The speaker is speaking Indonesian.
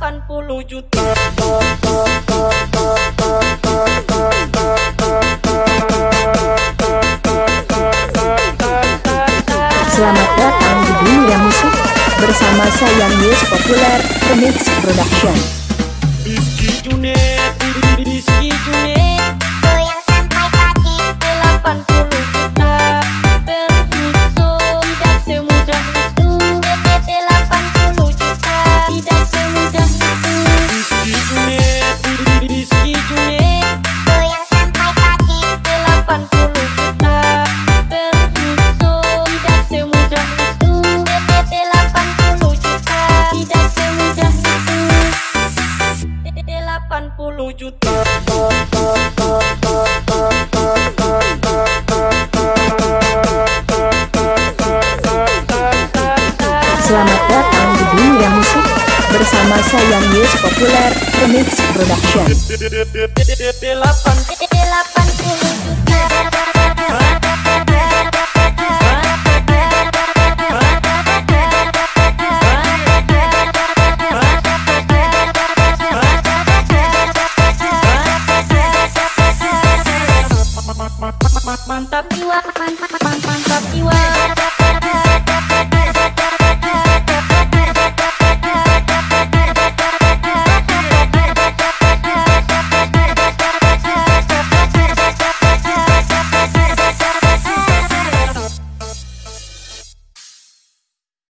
80 juta Selamat datang di dunia musik bersama saya News Populer Remix Production. 80 juta Selamat datang di dunia musik bersama saya News Populer Remix Production. Delapan DP 80 juta mantap jiwa mantap mantap jiwa